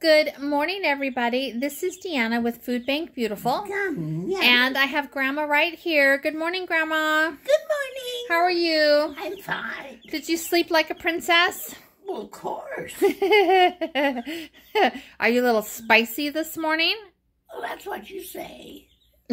Good morning, everybody. This is Deanna with Food Bank Beautiful. And I have Grandma right here. Good morning, Grandma. Good morning. How are you? I'm fine. Did you sleep like a princess? Well, of course. are you a little spicy this morning? well, that's what you say.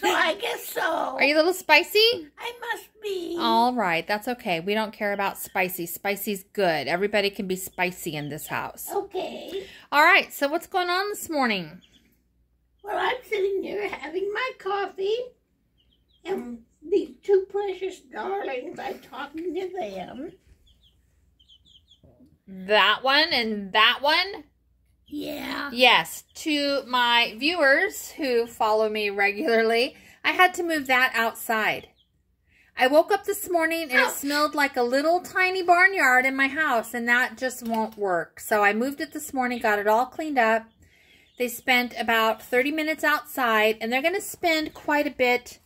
so I guess so. Are you a little spicy? I must be. All right, that's okay. We don't care about spicy. Spicy's good. Everybody can be spicy in this house. Okay. All right, so what's going on this morning? Well, I'm sitting here having my coffee, and these two precious darlings, I'm talking to them. That one and that one? Yeah. Yes, to my viewers who follow me regularly, I had to move that outside. I woke up this morning and it smelled like a little tiny barnyard in my house, and that just won't work. So I moved it this morning, got it all cleaned up. They spent about 30 minutes outside, and they're going to spend quite a bit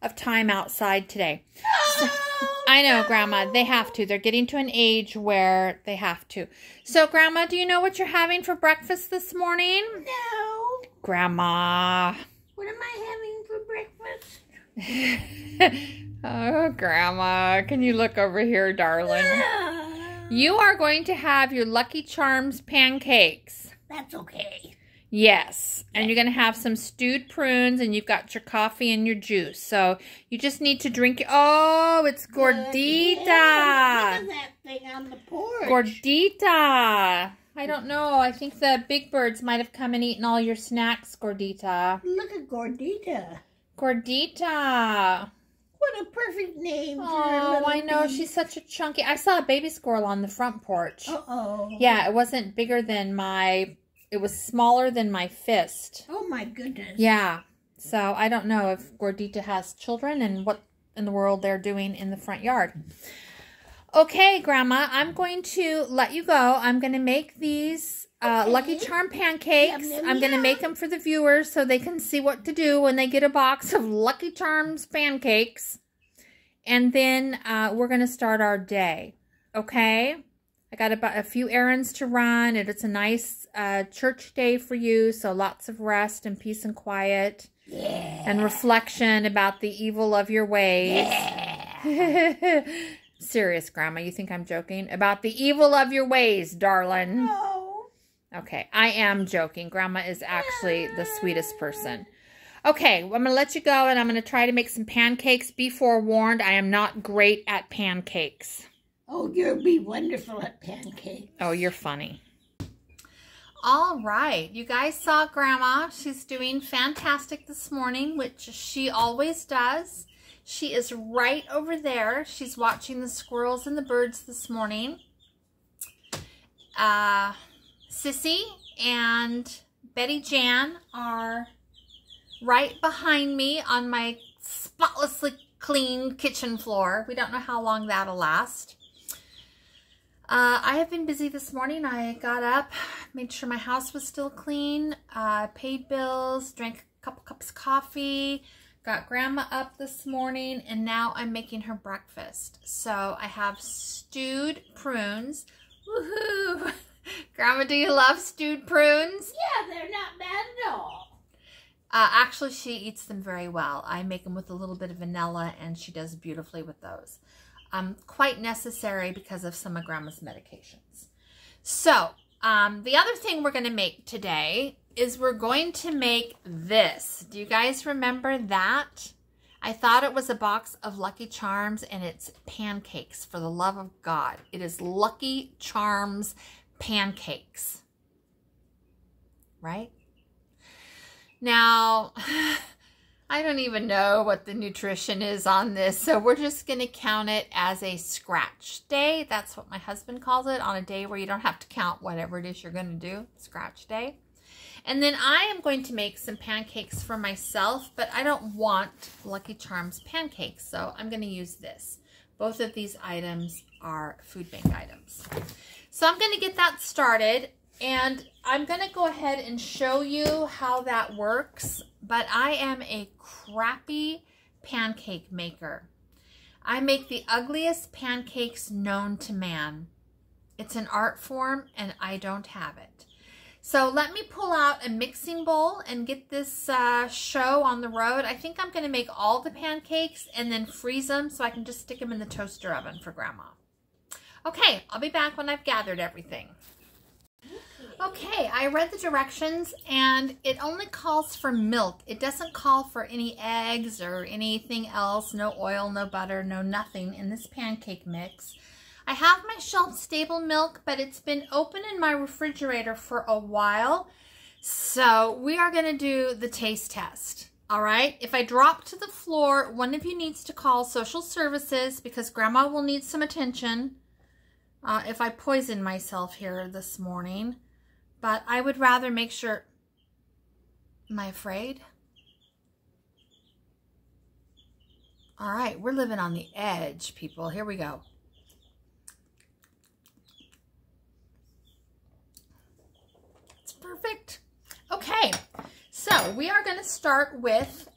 of time outside today. Oh, I know. Grandma. They have to. They're getting to an age where they have to. So, Grandma, do you know what you're having for breakfast this morning? No. Grandma. What am I having for breakfast? oh, Grandma. Can you look over here, darling? Ah, You are going to have your Lucky Charms pancakes. That's okay. Yes. And you're going to have some stewed prunes and you've got your coffee and your juice. So you just need to drink. Oh, it's gordita. Yeah, that thing on the porch. Gordita. I don't know. I think the big birds might have come and eaten all your snacks, Gordita. Look at Gordita. Gordita. What a perfect name. Oh, I know. She's such a chunky. I saw a baby squirrel on the front porch. Uh-oh. Yeah, it wasn't bigger than my, it was smaller than my fist. Oh, my goodness. Yeah. So I don't know if Gordita has children and what in the world they're doing in the front yard. Okay, Grandma, I'm going to let you go. I'm going to make these uh, Okay. Lucky Charm pancakes. Yum, yum, I'm going to make them for the viewers so they can see what to do when they get a box of Lucky Charms pancakes. And then uh, we're going to start our day. Okay? I got about a few errands to run, and it's a nice uh, church day for you, so lots of rest and peace and quiet Yeah. and reflection about the evil of your ways. Yeah. Serious, Grandma. You think I'm joking? About the evil of your ways, darling. No. Okay, I am joking. Grandma is actually the sweetest person. Okay, well, I'm going to let you go and I'm going to try to make some pancakes. Be forewarned, I am not great at pancakes. Oh, you'll be wonderful at pancakes. Oh, you're funny. All right, you guys saw Grandma. She's doing fantastic this morning, which she always does. She is right over there. She's watching the squirrels and the birds this morning. Uh, Sissy and Betty Jan are right behind me on my spotlessly clean kitchen floor. We don't know how long that'll last. Uh, I have been busy this morning. I got up, made sure my house was still clean, uh, paid bills, drank a couple cups of coffee, got grandma up this morning, and now I'm making her breakfast. So I have stewed prunes. Woohoo! Grandma, do you love stewed prunes? Yeah, they're not bad at all. Uh, actually, she eats them very well. I make them with a little bit of vanilla, and she does beautifully with those. Um, quite necessary because of some of Grandma's medications. So, um, the other thing we're going to make today is we're going to make this. Do you guys remember that? I thought it was a box of Lucky Charms, and it's pancakes, for the love of God. It is Lucky Charms pancakes. Right? Now, I don't even know what the nutrition is on this, so we're just going to count it as a scratch day. That's what my husband calls it, on a day where you don't have to count whatever it is you're going to do, scratch day. And then I am going to make some pancakes for myself, but I don't want Lucky Charms pancakes, so I'm going to use this. Both of these items are food bank items. So I'm going to get that started. And I'm going to go ahead and show you how that works, but I am a crappy pancake maker. I make the ugliest pancakes known to man. It's an art form and I don't have it. So let me pull out a mixing bowl and get this uh, show on the road. I think I'm going to make all the pancakes and then freeze them so I can just stick them in the toaster oven for Grandma. Okay, I'll be back when I've gathered everything. Okay, I read the directions and it only calls for milk. It doesn't call for any eggs or anything else. No oil, no butter, no nothing in this pancake mix. I have my shelf-stable milk, but it's been open in my refrigerator for a while. So we are going to do the taste test. All right, if I drop to the floor, one of you needs to call social services because grandma will need some attention uh, if I poison myself here this morning. But I would rather make sure... Am I afraid? All right, we're living on the edge, people. Here we go. It's perfect. Okay, so we are going to start with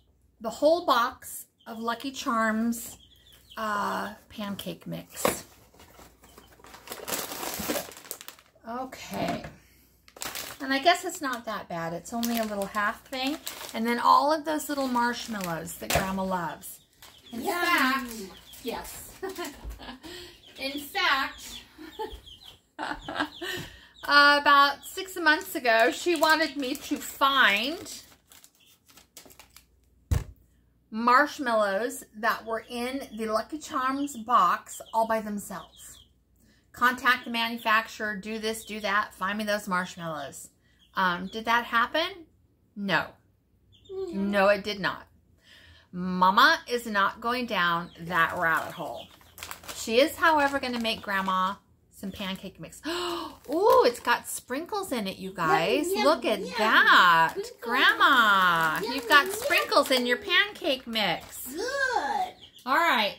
the whole box of Lucky Charms uh, pancake mix. Okay. And I guess it's not that bad. It's only a little half thing. And then all of those little marshmallows that Grandma loves. In Yum. fact, yes. In fact, uh, about six months ago, she wanted me to find marshmallows that were in the Lucky Charms box all by themselves contact the manufacturer, do this, do that, find me those marshmallows. Um, did that happen? No. No, it did not. Mama is not going down that rabbit hole. She is, however, going to make Grandma some pancake mix. Oh, it's got sprinkles in it, you guys. Yum, yum, Look at yum. that. Grandma, you've got sprinkles in your pancake mix. Good. All right.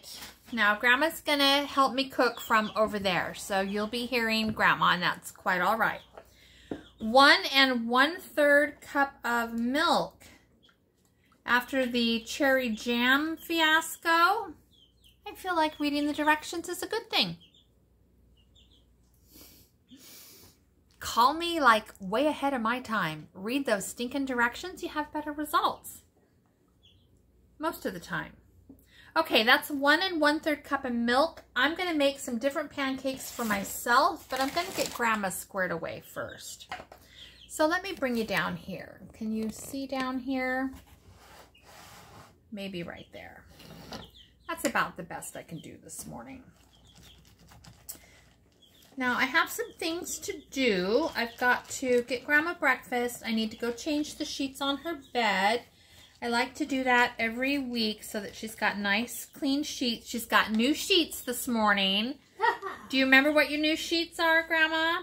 Now, Grandma's going to help me cook from over there. So you'll be hearing Grandma, and that's quite all right. One and one-third cup of milk. After the cherry jam fiasco, I feel like reading the directions is a good thing. Call me like way ahead of my time. Read those stinking directions, you have better results. Most of the time. Okay, that's one and one third cup of milk. I'm going to make some different pancakes for myself, but I'm going to get Grandma squared away first. So let me bring you down here. Can you see down here? Maybe right there. That's about the best I can do this morning. Now, I have some things to do. I've got to get Grandma breakfast. I need to go change the sheets on her bed. I like to do that every week so that she's got nice, clean sheets. She's got new sheets this morning. Do you remember what your new sheets are, Grandma?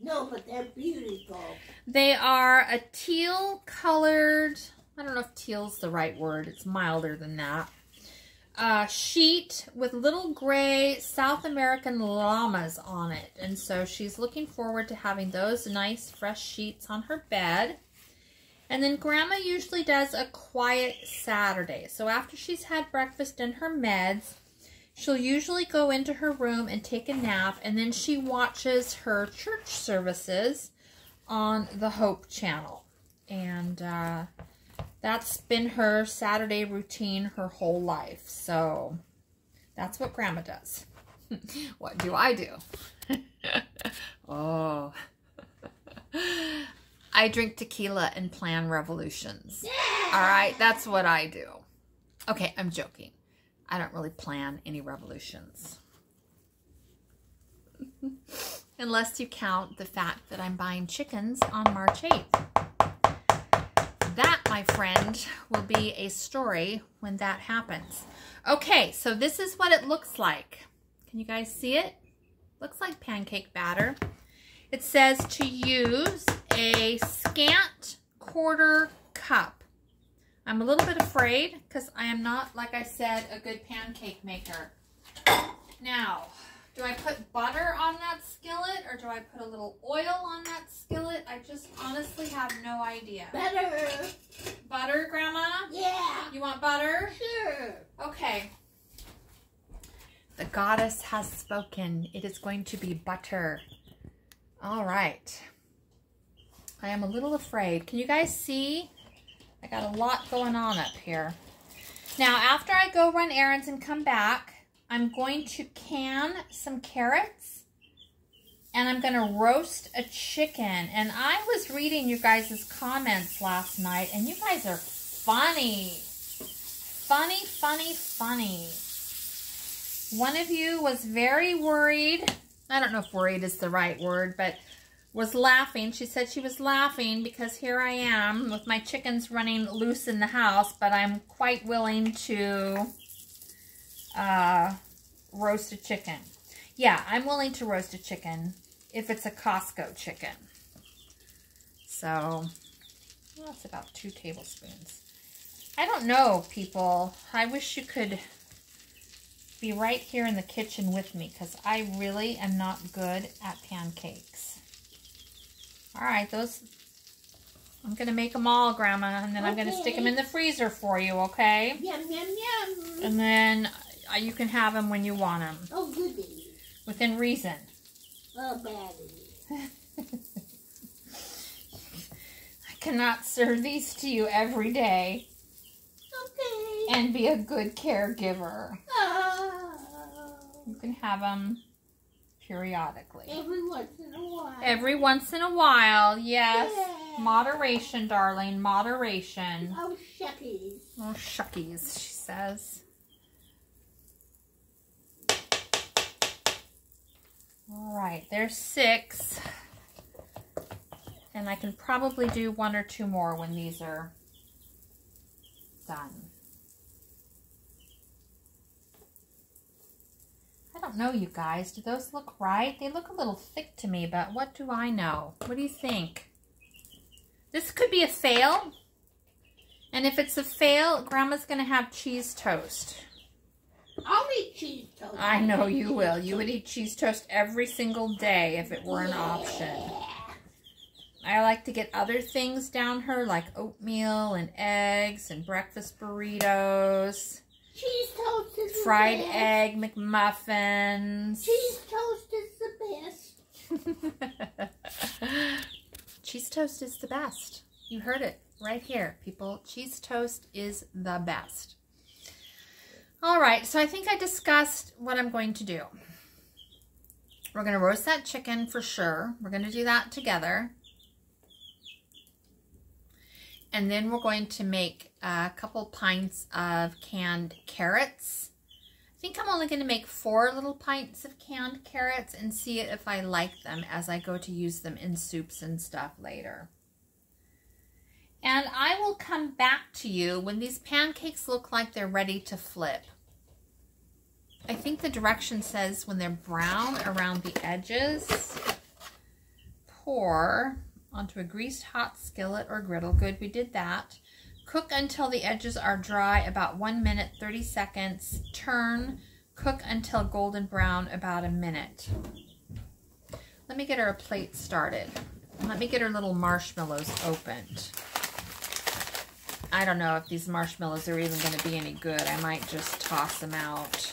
no, but they're beautiful. They are a teal colored, I don't know if teal's the right word. It's milder than that. Uh, sheet with little gray South American llamas on it. And so she's looking forward to having those nice fresh sheets on her bed. And then Grandma usually does a quiet Saturday. So after she's had breakfast and her meds, she'll usually go into her room and take a nap. And then she watches her church services on the Hope channel. And uh, that's been her Saturday routine her whole life. So that's what Grandma does. what do I do? oh. I drink tequila and plan revolutions. All right, that's what I do. Okay, I'm joking. I don't really plan any revolutions. Unless you count the fact that I'm buying chickens on March 8th. That, my friend, will be a story when that happens. Okay, so this is what it looks like. Can you guys see it? Looks like pancake batter. It says to use a scant quarter cup. I'm a little bit afraid because I am not, like I said, a good pancake maker. Now, do I put butter on that skillet or do I put a little oil on that skillet? I just honestly have no idea. Butter. Butter, Grandma? Yeah. You want butter? Sure. Okay. The goddess has spoken. It is going to be butter. All right. I am a little afraid. Can you guys see? I got a lot going on up here. Now, after I go run errands and come back, I'm going to can some carrots and I'm going to roast a chicken. And I was reading you guys' comments last night and you guys are funny. Funny, funny, funny. One of you was very worried. I don't know if worried is the right word, but was laughing. She said she was laughing because here I am with my chickens running loose in the house, but I'm quite willing to uh, roast a chicken. Yeah, I'm willing to roast a chicken if it's a Costco chicken. So, well, that's about two tablespoons. I don't know, people. I wish you could be right here in the kitchen with me because I really am not good at pancakes. All right, those, I'm going to make them all, Grandma, and then okay. I'm going to stick them in the freezer for you, okay? Yum, yum, yum. And then uh, you can have them when you want them. Oh, goody. Within reason. Oh, baddie. I cannot serve these to you every day. Okay. And be a good caregiver. Oh. You can have them periodically. Every once in a while. Every once in a while, yes. Yeah. Moderation, darling, moderation. Oh, shuckies. Oh, shuckies, she says. All right, there's six. And I can probably do one or two more when these are done. Don't know, you guys. Do those look right? They look a little thick to me, but what do I know? What do you think? This could be a fail. And if it's a fail, Grandma's going to have cheese toast. I'll eat cheese toast. I know you will. You would eat cheese toast every single day if it were an option. I like to get other things down her, like oatmeal and eggs and breakfast burritos. Cheese toast is Fried the best. egg McMuffins. Cheese toast is the best. Cheese toast is the best. You heard it right here, people. Cheese toast is the best. All right, so I think I discussed what I'm going to do. We're going to roast that chicken for sure. We're going to do that together. And then we're going to make a couple pints of canned carrots. I think I'm only going to make four little pints of canned carrots and see if I like them as I go to use them in soups and stuff later. And I will come back to you when these pancakes look like they're ready to flip. I think the direction says when they're brown around the edges, pour onto a greased hot skillet or griddle. Good, we did that. Cook until the edges are dry, about 1 minute, 30 seconds. Turn, cook until golden brown, about a minute. Let me get her a plate started. Let me get her little marshmallows opened. I don't know if these marshmallows are even going to be any good. I might just toss them out.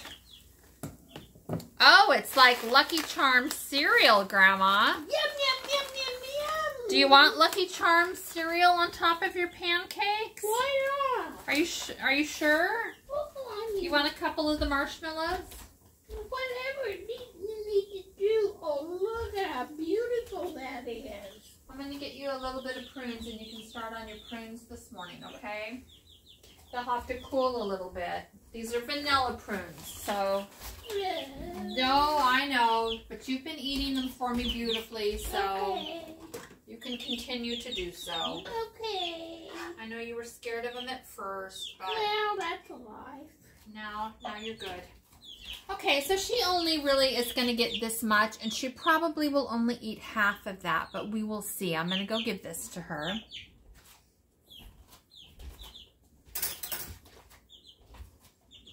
Oh, it's like Lucky Charms cereal, Grandma. Yum, yum. Do you want Lucky Charms cereal on top of your pancakes? Why not? Are you are you sure? You want a couple of the marshmallows? Whatever you need to do. Oh, look at how beautiful that is. I'm going to get you a little bit of prunes and you can start on your prunes this morning, okay? They'll have to cool a little bit. These are vanilla prunes, so... No, I know, but you've been eating them for me beautifully, so... Okay. You can continue to do so. Okay. I know you were scared of them at first, but... Well, that's a life. Now, now you're good. Okay, so she only really is going to get this much, and she probably will only eat half of that, but we will see. I'm going to go give this to her.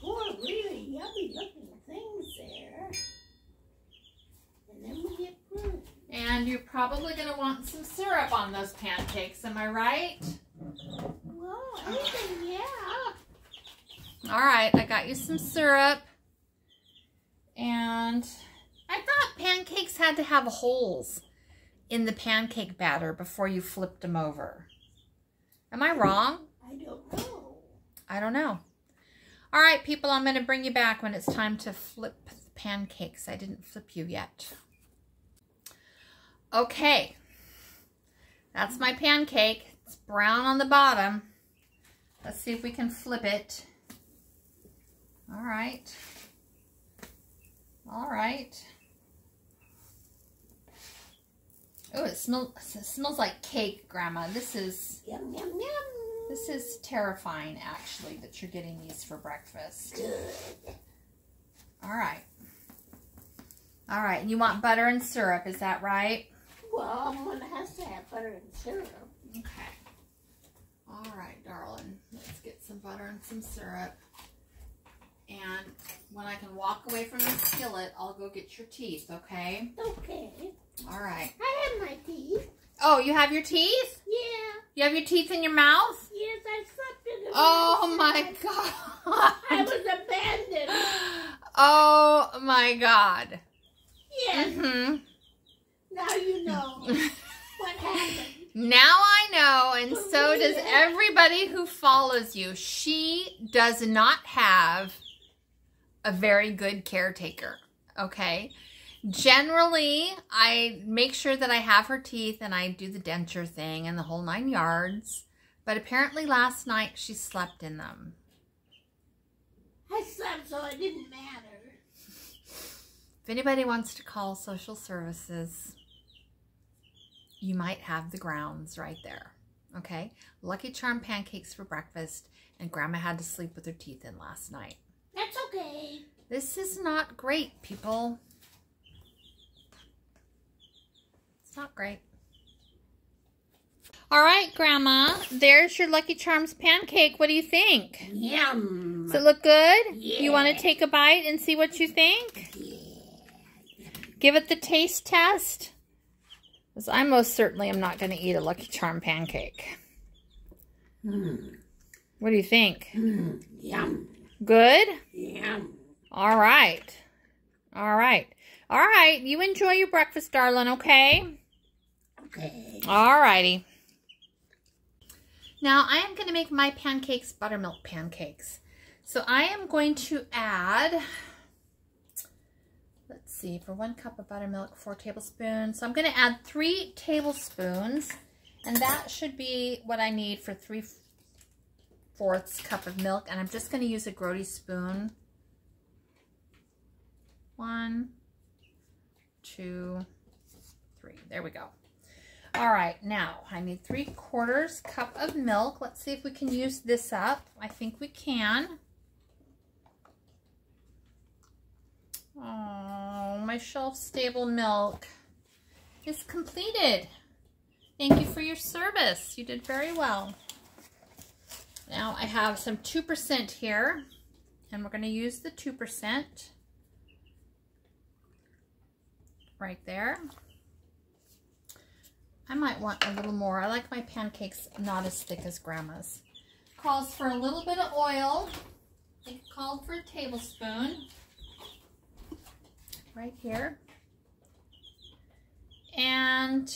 Four really yummy looking things there. And then we get fruit. And you're probably going to want some syrup on those pancakes, am I right? Well, anything, yeah. All right, I got you some syrup. And I thought pancakes had to have holes in the pancake batter before you flipped them over. Am I wrong? I don't know. I don't know. All right, people, I'm going to bring you back when it's time to flip the pancakes. I didn't flip you yet. Okay. That's my pancake. It's brown on the bottom. Let's see if we can flip it. All right. All right. Oh, it smells it smells like cake, Grandma. This is Yum, yum, yum. this is terrifying actually that you're getting these for breakfast. Good. All right. All right, and you want butter and syrup, is that right? Well, one has to have butter and syrup. Okay. All right, darling. Let's get some butter and some syrup. And when I can walk away from the skillet, I'll go get your teeth, okay? Okay. All right. I have my teeth. Oh, you have your teeth? Yeah. You have your teeth in your mouth? Yes, I slept in the Oh my god. I was abandoned. Oh my god. Yes. hmm Now you know what happened. Now I know, and so does everybody who follows you. She does not have a very good caretaker, okay? Generally, I make sure that I have her teeth and I do the denture thing and the whole nine yards. But apparently last night she slept in them. I slept so it didn't matter. If anybody wants to call social services, you might have the grounds right there. Okay? Lucky Charm pancakes for breakfast, and Grandma had to sleep with her teeth in last night. That's okay. This is not great, people. It's not great. All right, Grandma, there's your Lucky Charms pancake. What do you think? Yum. Does it look good? Yeah. You want to take a bite and see what you think? Yeah. Give it the taste test. Because I most certainly am not going to eat a Lucky Charm pancake. Mm. What do you think? Mm. Yum. Good? Yum. All right. All right. All right. You enjoy your breakfast, darling, okay? Okay. All righty. Now, I am going to make my pancakes buttermilk pancakes. So I am going to add, let's see, for one cup of buttermilk, four tablespoons. So I'm going to add three tablespoons, and that should be what I need for three fourths cup of milk. And I'm just going to use a grody spoon. One, two, three. There we go. All right, now I need three quarters cup of milk. Let's see if we can use this up. I think we can. Oh, my shelf-stable milk is completed. Thank you for your service. You did very well. Now I have some 2% here, and we're going to use the 2% right there. I might want a little more. I like my pancakes not as thick as Grandma's. Calls for a little bit of oil. It called for a tablespoon. Right here. And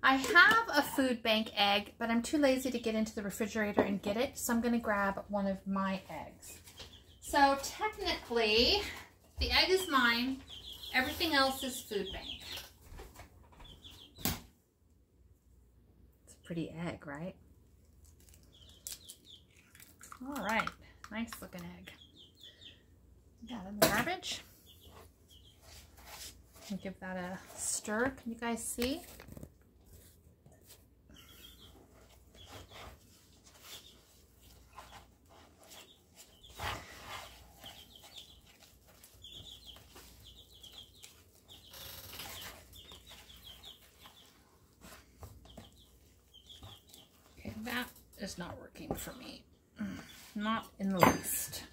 I have a food bank egg, but I'm too lazy to get into the refrigerator and get it. So I'm going to grab one of my eggs. So technically, the egg is mine. Everything else is food bank. It's a pretty egg, right? All right, nice looking egg. Got in the garbage. Give that a stir. Can you guys see? Okay, that is not working for me. Not in the least.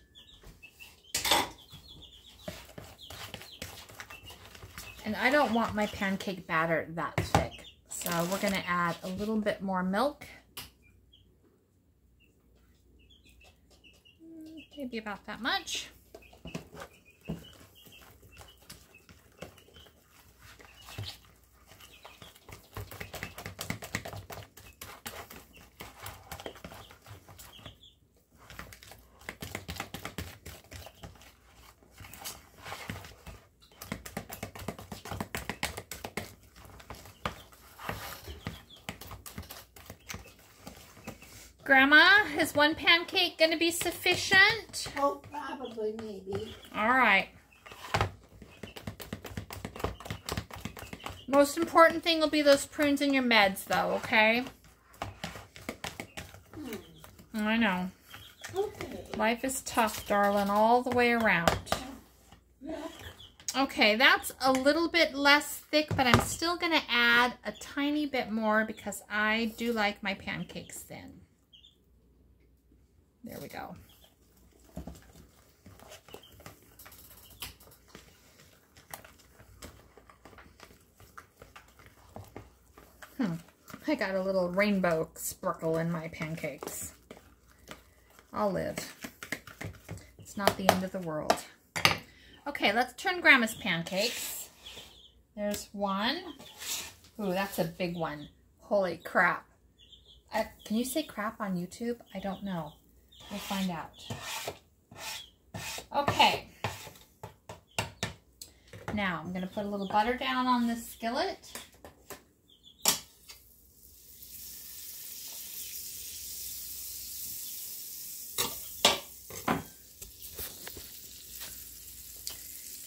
And I don't want my pancake batter that thick. So we're going to add a little bit more milk. Maybe about that much. Grandma, is one pancake going to be sufficient? Oh, probably, maybe. All right. Most important thing will be those prunes in your meds, though, okay? Hmm. I know. Okay. Life is tough, darling, all the way around. Okay, that's a little bit less thick, but I'm still going to add a tiny bit more because I do like my pancakes thin. There we go. Hmm. I got a little rainbow sparkle in my pancakes. I'll live. It's not the end of the world. Okay, let's turn Grandma's pancakes. There's one. Ooh, that's a big one. Holy crap. Uh, can you say crap on YouTube? I don't know. We'll find out. Okay. Now, I'm going to put a little butter down on this skillet.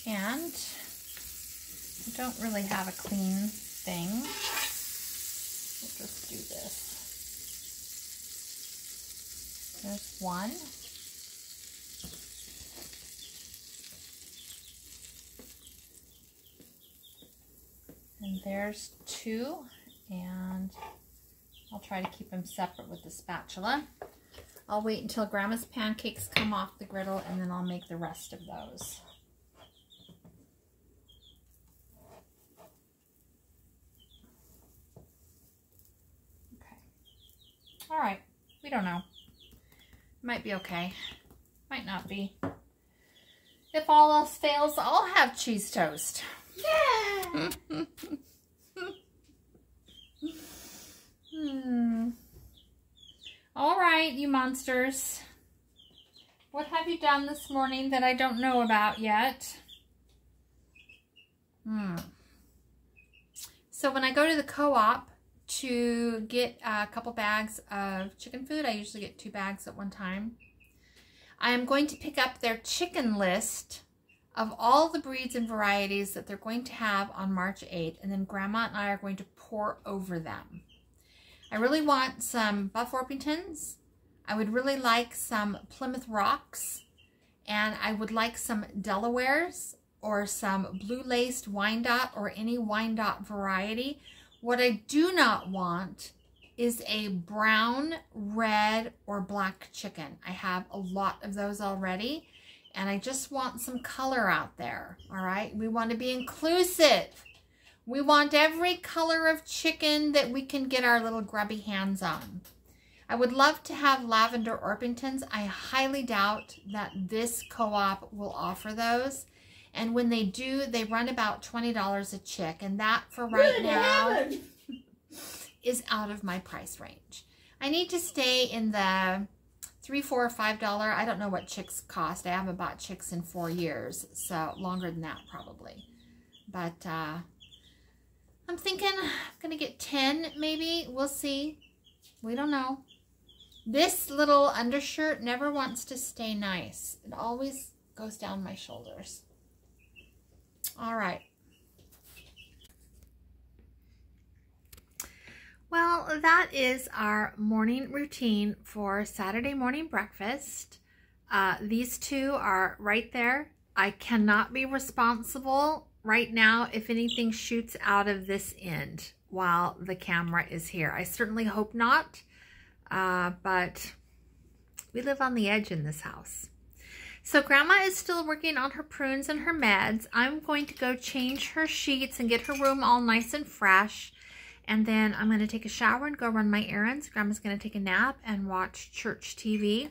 And I don't really have a clean thing. We'll just do this. There's one. And there's two. And I'll try to keep them separate with the spatula. I'll wait until Grandma's pancakes come off the griddle and then I'll make the rest of those. Okay. All right. We don't know. Might be okay. Might not be. If all else fails, I'll have cheese toast. Yeah. hmm. All right, you monsters. What have you done this morning that I don't know about yet? Hmm. So when I go to the co-op to get a couple bags of chicken food, I usually get two bags at one time. I am going to pick up their chicken list of all the breeds and varieties that they're going to have on March 8th, and then Grandma and I are going to pour over them. I really want some Buff Orpingtons. I would really like some Plymouth Rocks, and I would like some Delawares or some Blue Laced Wyandotte or any Wyandotte variety. What I do not want is a brown, red, or black chicken. I have a lot of those already, and I just want some color out there, all right? We want to be inclusive. We want every color of chicken that we can get our little grubby hands on. I would love to have lavender Orpingtons. I highly doubt that this co-op will offer those. And when they do, they run about $20 a chick. And that for right Good now heavens. is out of my price range. I need to stay in the three, four, or five dollar. I don't know what chicks cost. I haven't bought chicks in four years, so longer than that probably. But uh, I'm thinking I'm gonna get ten, maybe. We'll see. We don't know. This little undershirt never wants to stay nice. It always goes down my shoulders. All right. Well, that is our morning routine for Saturday morning breakfast. Uh, these two are right there. I cannot be responsible right now if anything shoots out of this end while the camera is here. I certainly hope not, uh, but we live on the edge in this house. So Grandma is still working on her prunes and her meds. I'm going to go change her sheets and get her room all nice and fresh. And then I'm going to take a shower and go run my errands. Grandma's going to take a nap and watch church TV. I'm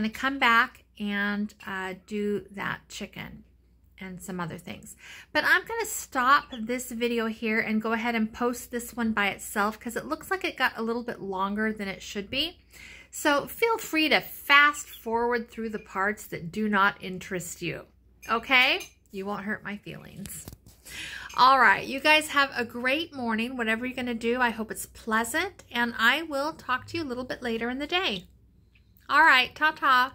going to come back and uh, do that chicken and some other things. But I'm going to stop this video here and go ahead and post this one by itself because it looks like it got a little bit longer than it should be. So feel free to fast forward through the parts that do not interest you. Okay? You won't hurt my feelings. All right. You guys have a great morning, whatever you're going to do. I hope it's pleasant, and I will talk to you a little bit later in the day. All right. Ta ta.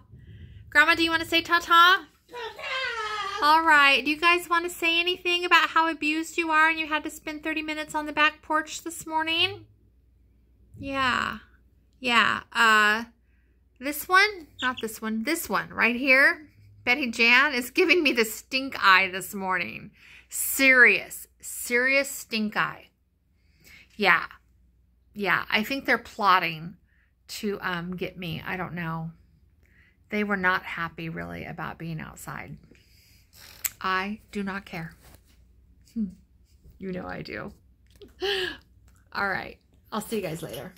Grandma, do you want to say ta ta? Ta-ta! All right. Do you guys want to say anything about how abused you are and you had to spend 30 minutes on the back porch this morning? Yeah. Yeah. Uh this one, not this one, this one right here. Betty Jan is giving me the stink eye this morning. Serious, serious stink eye. Yeah. Yeah, I think they're plotting to um get me. I don't know. They were not happy really about being outside. I do not care. Hmm. You know I do. All right. I'll see you guys later.